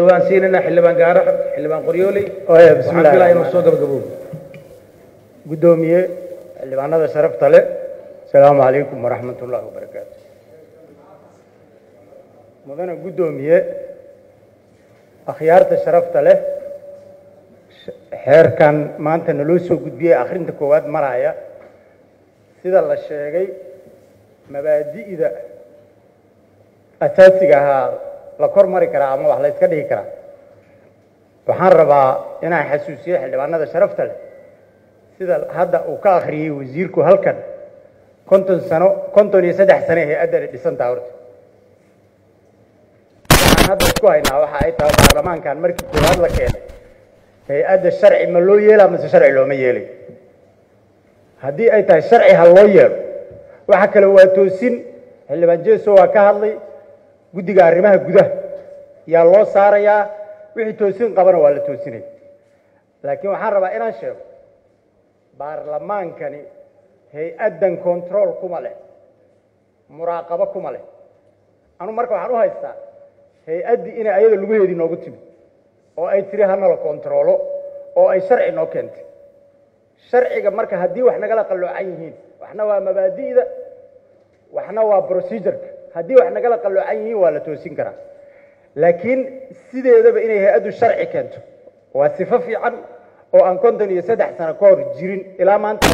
waan siinayna xildhibaan gaarax xildhibaan qoryooley waxaan filaa inuu soo gabagaboobo. Guddoomiye xildhibaanada sharafta leh. Asalaamu calaykum waraxmat ullaahi wabarakaatu mudane guddoomiye akhyaarta sharafta leh. Xeerkan maanta naloo soo gudbiyey akhrinta koowaad maraya. Sida la sheegay mabaadi'da asaasiga ahaa la kor mari karaa ama wax la iska dhihi karaa waxaan rabaa inaan xasuusiyo xildhibaanada sharafta leh. Sida hadda uu ka akhriyey wasiirku halkan konton sano konton iyo saddex sane hay'addani dhisantaa horta. Waxaan hadda isku haynaa waxa ay tahay baarlamaankan markii koowaad la keenay. Hay'adda sharci ma loo yeelaa mase sharci looma yeelay? Haddii ay tahay sharci ha loo yeelo waxa kale waa toosin. Xildhibaan jeeso waa ka hadlay guddiga arrimaha gudaha yaa loo saarayaa wixii toosin qabana waa la toosinaya laakiin waxaan rabaa inaan sheego baarlamaankani hay'addan control kuma leh muraaqabo kuma leh. Anu marka waxaan u haystaa hay'addii inay ayada lugaheedii noogu timi oo ay tiri hanala kontroolo oo ay sharci noo keentay. Sharciga marka haddii wax nagala qalloocan yihiin waxna waa mabaadi'da waxna waa procedureka haddii wax nagala qalloocan yihiin waa la toosin karaa. Laakiin sideedaba inay hay'addu sharci keento. Waa sifo fiican oo aan konton iyo saddex sano ka hor jirin ilaa maanta.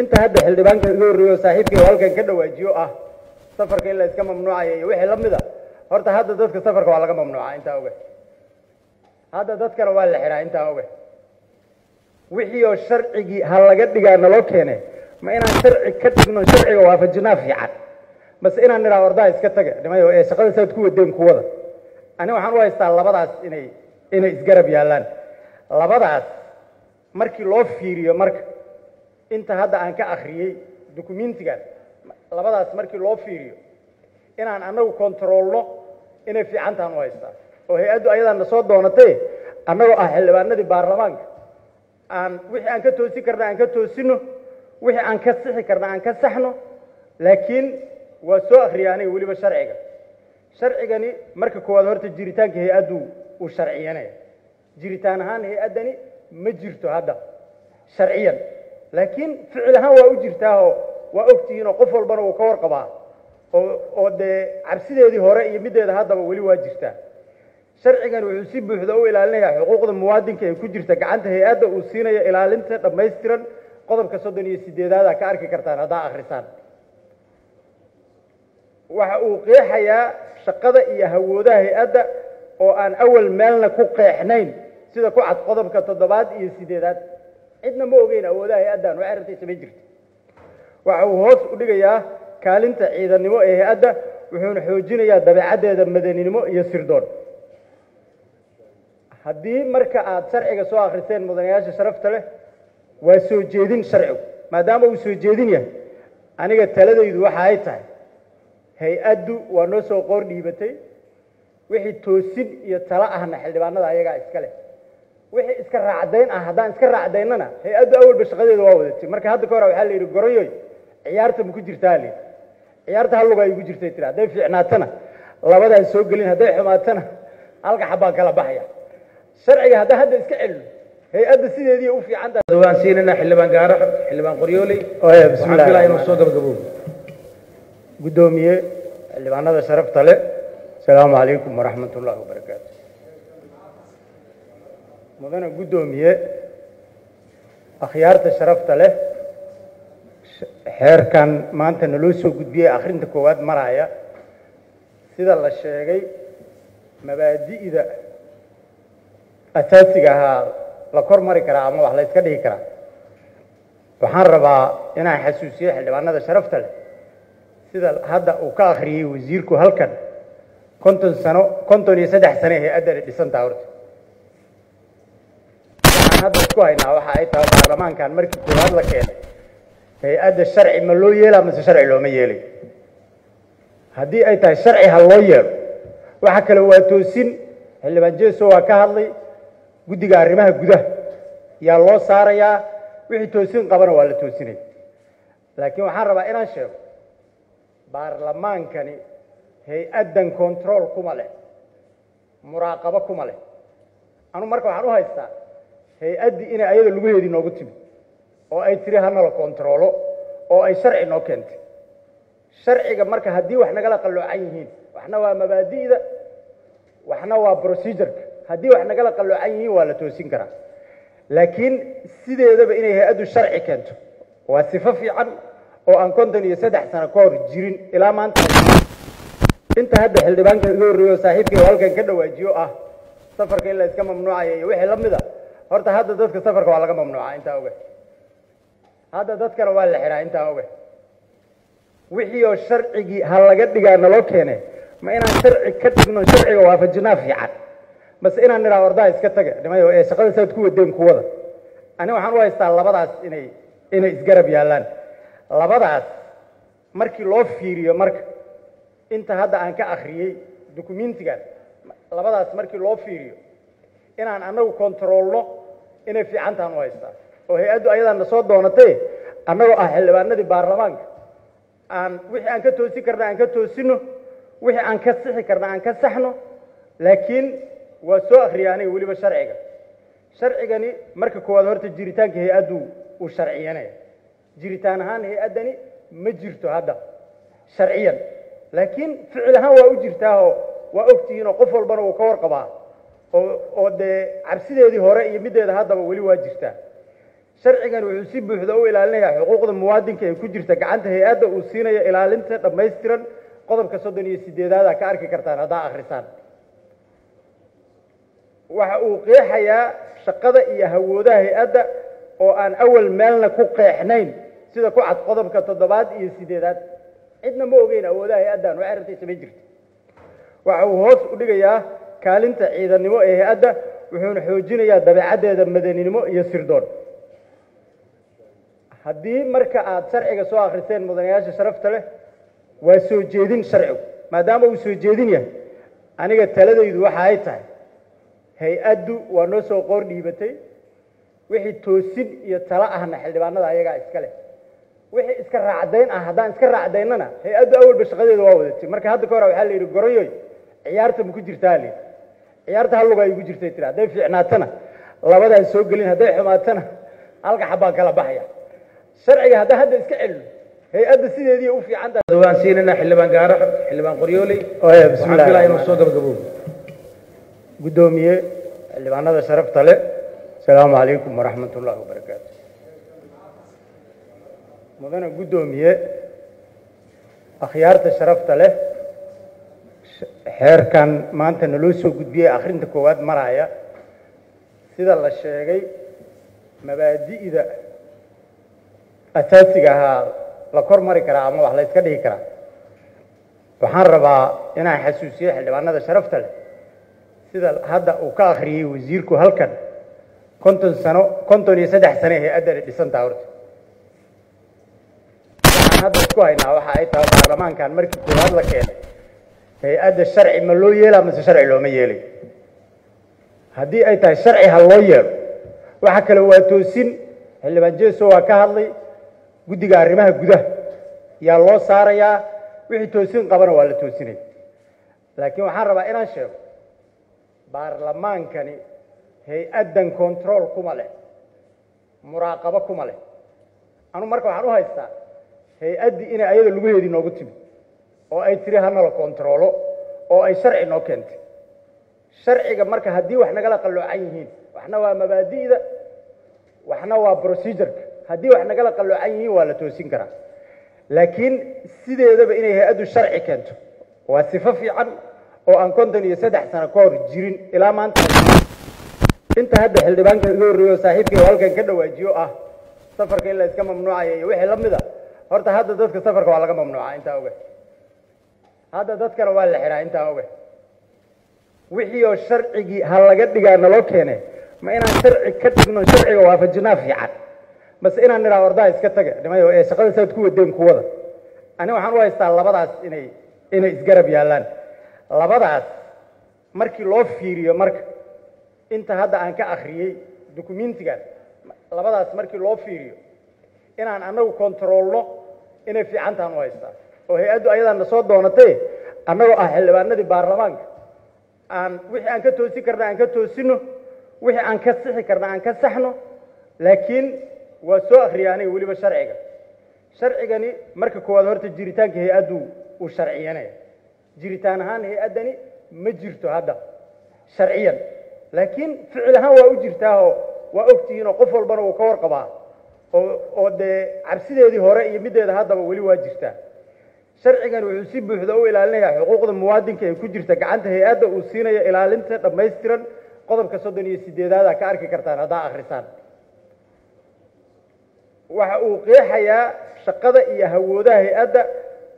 Inta hadda xildhibaanka iga horreeyo oo saaxiibkay halkan ka dhawaajiyo ah. Safarka in la iska mamnuucaya iyo wixii la mid a. Horta hadda dadka safarka waa laga mamnuucaa intaa oge. Hadda dadkana waa la xiraa intaa oge. Wixii oo sharcigii ha laga dhigaa naloo keene ma inaan sharci ka dhigno sharciga waafajinaa fiican base inaan nidhaa ordaha iska taga nimayo ee shaqada saad ku wadeen kuwada. Ani waxaan u haystaa labadaas inay inay isgarab yaallaan labadaas markii loo fiiriyo marka inta hadda aan ka akhriyey dukumentigan labadaas markii loo fiiriyo inaan annagu kontroolno inay fiicantaan u haystaa oo hay'addu ayadaana soo doonatay annagoo ah xildhibaanadii baarlamaanka. Aan wixii aan ka toosin karna aan ka toosino. Wixii aan ka sixi karna aan ka saxno. Laakiin waa soo akhriyay aniga weliba sharciga. Sharcigani marka koowaad horta jiritaanka hay'addu uu sharciyanaya jiritaan ahaan hay'addani ma jirto hadda sharciyan. Laakiin ficil ahaan waa u jirtaahoo waa ogtihiin oo qof walbana uu ka warqabaa oo oo dee cabsideedii hore iyo middeeda haddaba weli waa jirtaa. Sharcigan wuxuu si buuxda u ilaalinayaa xuquuqda muwaadinka ee ku jirta gacanta hay'adda uu siinayo ilaalinta dhammaystiran qodobka soddon iyo sideedaada ka arki kartaan haddaa akhrisaan waxa uu qeexayaa shaqada iyo hawoodaha hay'adda oo aan awal meelna ku qeexnayn sida ku cad qodobka toddobaad iyo sideedaad. Cidna ma ogeyn awoodaha hay'addan waxay rabtay samayn jirta waxa uu hoos u dhigayaa kaalinta ciidannimo ee hay'adda wuxuuna xoojinayaa dabeecaddeeda madaninimo iyo sirdoon. Haddii marka aad sharciga soo akhriseen mudanayaasha sharafta leh waa soo jeedin sharcigu maadaama uu soo jeedin yahay aniga taladaydu waxa ay tahay hay'addu waa noo soo qoor dhiibatay. Wixii toosin iyo talo ahna xildhibaanada ayagaa iska leh. Wixii iska raacdayn ah haddaan iska raacdaynana hay'addu awalba shaqadeeda waa wadatay marka hadda ka hore waxaa la yidhi goroyoy ciyaarta ma ku jirtaa yidhi ciyaarta halluga ay ku jirtay tiri hadday fiicnaatana labadaan soo gelin hadday xumaatana halka xabbaan kala baxaya. Sharciga haddaan hadda iska celino hay'adda sideedii u fiican tahay. Waan siinayna xildhibaan gaarax xildhibaan qoryooley waxaan bismillah. inuu soo gabagaboobo guddoomiye xildhibaanada sharafta leh asalaamu calaykum waraxmat ullaahi wabarakaatu mudane guddoomiye akhyaarta sharafta leh xeerkan maanta naloo soo gudbiyey akhrinta koowaad maraya sida la sheegay mabaadi'da asaasiga ahaa la kor mari karaa ama wax la iska dhihi karaa. Waxaan rabaa inaan xasuusiyo xildhibaanada sharafta leh sida hadda uu ka akhriyey wasiirku halkan konton sano konton iyo saddex sane hay'addani dhisantaa horta. Waxaan hadda isku haynaa waxa ay tahay baarlamaankan markii koowaad la keenay hay'adda sharci ma loo yeelaa mase sharci looma yeelay? Haddii ay tahay sharci ha loo yeelo waxa kale waa toosin. Xildhibaan jeeso waa ka hadlay guddiga arrimaha gudaha yaa loo saarayaa? Wixii toosin qabana waa la toosinaya laakiin waxaan rabaa inaan sheego baarlamaankani hay'addan control kuma leh muraaqabo kuma leh. Anu marka waxaan u haystaa hay'addii inay ayada lugaheedii noogu timid oo ay tiri hanala kontaroolo oo ay sharci noo keentay sharciga marka haddii wax nagala qalloocan yihiin waxna waa mabaadi'da waxna waa procedureka. Haddii wax nagala qalloocan yihiin waa la toosin karaa. Laakiin sideedaba inay hay'addu sharci keento. Waa sifo fiican oo aan konton iyo saddex sano ka hor jirin ilaa maanta. Inta hadda xildhibaanka iga horreeyo oo saaxiibkay halkan ka dhawaajiyo ah safarka in la iska mamnuucaya iyo wixii la mida horta hadda dadka safarka waa laga mamnuucaa intaa oge. Hadda dadkana waa la xihaa intaa oge. Wixii oo sharcigii ha laga dhigaa naloo keene ma inaan sharci ka dhigno sharciga waafajinaa fiican. Base inaan nidhaha ordaha iska taga nimayo ee shaqada saad ku wadeen kuwada. Ani waxaan u haystaa labadaas inay inay isgarab yaallaan labadaas markii loo fiiriyo marka inta hadda aan ka akhriyey dukumentigan labadaas markii loo fiiriyo inaan annagu kontaroolno inay fiicantaan u haystaa oo hay'addu ayadaana soo doonatay annagoo ah xildhibaanadii baarlamaanka. Aan wixii aan ka toosin karna aan ka toosino wixii aan ka sixi karna aan ka saxno laakiin waa soo akhriyay aniga weliba sharciga. Sharcigani marka koowaad horta jiritaanka hay'addu uu sharciyanaya jiritaan ahaan hay'addani ma jirto hadda sharciyan. Laakiin ficil ahaan waa u jirtaahoo waa ogtihiin oo qof walbana uu ka warqabaa oo dee cabsideedii hore iyo middeeda haddaba weli waa jirtaa. Sharcigan wuxuu si buuxda u ilaalinayaa xuquuqda muwaadinka ee ku jirta gacanta hay'adda uu siinayo ilaalinta dhammaystiran qodobka soddon iyo sideedaada ka arki kartaan haddaa akhrisaan. Waxa uu qeexayaa shaqada iyo hawoodaha hay'adda oo aan awal meelna ku qeexnayn sida ku cad qodobka toddobaad iyo sideedaad. Cidna ma ogeyn awoodaha hay'addan waxay rabtay samayn jirta waxa uu hoos u dhigayaa kaalinta ciidannimo ee hay'adda wuxuuna xoojinayaa dabeecaddeeda madaninimo iyo sirdoon. Haddii marka aad sharciga soo akhriseen mudanayaasha sharafta leh waa soo jeedin sharcigu maadaama uu soo jeedin yahay. Aniga taladaydu waxa ay tahay hay'addu waa noo soo qoor dhiibatay. Wixii toosin iyo talo ahna xildhibaanada ayagaa iska leh wixii iska raacdayn ah haddaan iska raacdaynana hay'addu awalba shaqadeeda waa wadatay marka hadda ka hore waxaa la yidhi goroyoy ciyaarta ma ku jirtaa? layidhi ciyaarta halluga ay ugu jirtay tiri. Hadday fiicnaatana labadaan soo gelin hadday xumaatana halka xabbaan kala baxaya. Sharciga haddaan hadda iska celino hay'adda sideedii u fiican tahay. Waan siinaynaa xildhibaan gaarax xildhibaan qoryooley waxaan bismillah. filaa inuu soo gabagaboobo guddoomiye xildhibaanada sharafta leh asalaamu calaykum waraxmat ullaahi wabarakaatu mudane guddoomiye akhyaarta sharafta leh xeerkan maanta naloo soo gudbiyey akhrinta koowaad maraya sida la sheegay mabaadi'da asaasiga ahaa la kor mari karaa ama wax la iska dhihi karaa. Waxaan rabaa inaan xasuusiyo xildhibaanada sharafta leh sida hadda uu ka akhriyey wasiirku halkan konton sano konton iyo saddex sane hay'addani dhisantaa horta waxaan hadda isku haynaa waxa ay tahay baarlamaankan markii koowaad la keenay. Hay'adda sharci ma loo yeelaa mase sharci looma yeelay? Haddii ay tahay sharci ha loo yeelo waxa kale waa toosin. Xildhibaan jeeso waa ka hadlay guddiga arrimaha gudaha. Yaa loo saarayaa? Wixii toosin qabana waa la toosinaya laakiin waxaan rabaa inaan sheego baarlamaankani hay'addan control kuma leh muraaqabo kuma leh. Anu marka waxaan u haystaa hay'addii inay ayada lugaheedii noogu timid oo ay tiri hanala kontaroolo oo ay sharci noo keentay. Sharciga marka haddii wax nagala qalloocan yihiin waxna waa mabaadi'da waxna waa procedureka. Haddii wax nagala qalloocan yihiin waa la toosin karaa. Laakiin sideedaba inay hay'addu sharci keento. Waa sifo fiican oo aan konton iyo saddex sano ka hor jirin ilaa maanta. Inta hadda xildhibaanka iga horreeyo oo saaxiibkay halkan ka dhawaajiyo ah safarka in la iska mamnuucaya iyo wixii la mida horta hadda dadka safarka waa laga mamnuucaa intaa oge. Hadda dadkana waa la xihaa intaa oge. Wixii oo sharcigii ha laga dhigaa naloo keene ma inaan sharci ka dhigno sharciga waafajinaa fiican. Base inaan nidhaha ordaha iska taga nimayo ee shaqada saad ku wadeen kuwada. Ani waxaan u haystaa labadaas inay inay isgarab yaallaan. Labadaas markii loo fiiriyo marka inta hadda aan ka akhriyey dukumentigan labadaas markii loo fiiriyo inaan annagu kontaroolno inay fiicantaan u haystaa oo hay'addu ayadaana soo doonatay annagoo ah xildhibaanadii baarlamaanka. Aan wixii aan ka toosin karna aan ka toosino wixii aan ka sixi karna aan ka saxno laakiin waa soo akriya aniga weliba sharciga. Sharcigani marka koowaad horta jiritaanka hay'addu uu sharciyanaya jiritaan ahaan hay'addani ma jirto hadda sharciyan. Laakiin ficil ahaan waa u jirtaahoo waa ogtihiin oo qof walbana uu ka warqabaa oo dee cabsideedii hore iyo middeeda haddaba weli waa jirtaa. Sharcigan wuxuu si buuxda u ilaalinayaa xuquuqda muwaadinka ee ku jirta gacanta hay'adda uu siinayo ilaalinta dhammaystiran qodobka soddon iyo sideedaada ka arki kartaan haddaa akhrisaan. Waxa uu qeexayaa shaqada iyo hawoodaha hay'adda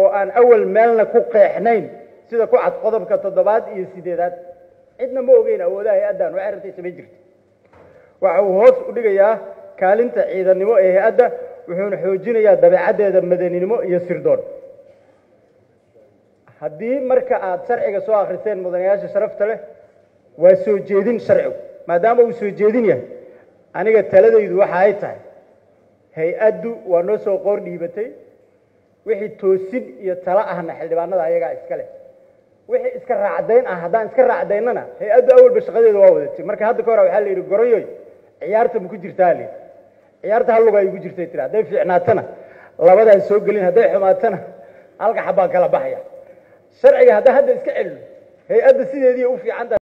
oo aan awal meelna ku qeexnayn sida ku cad qodobka toddobaad iyo sideedaad cidna ma ogeyn awoodaha hay'addan waxay rabtay samayn jirta waxa uu hoos u dhigayaa kaalinta ciidannimo ee hay'adda wuxuuna xoojinayaa dabeecaddeeda madaninimo iyo sirdoon. Haddii marka aad sharciga soo akhriseen mudanayaasha sharafta leh waa soo jeedin sharcigu maadaama uu soo jeedin yahay. Aniga taladaydu waxa ay tahay hay'addu waa noo soo qoor dhiibatay wixii toosin iyo talo ahna xildhibaanada ayagaa iska leh. Wixii iska raacdayn ah haddaan iska raacdaynana hay'addu awalba shaqadeeda waa wadatay marka hadda ka hore waxaa la yidhi gorayoy ciyaarta ma ku jirtaa layidhi ciyaarta halluga ay ugu jirtay tiri hadday fiicnaatana labadaan soo gelin hadday xumaatana halka xabbaan kala baxaya. Sharciga haddaan hadda iska celino hay'adda sideedii u fiican tahay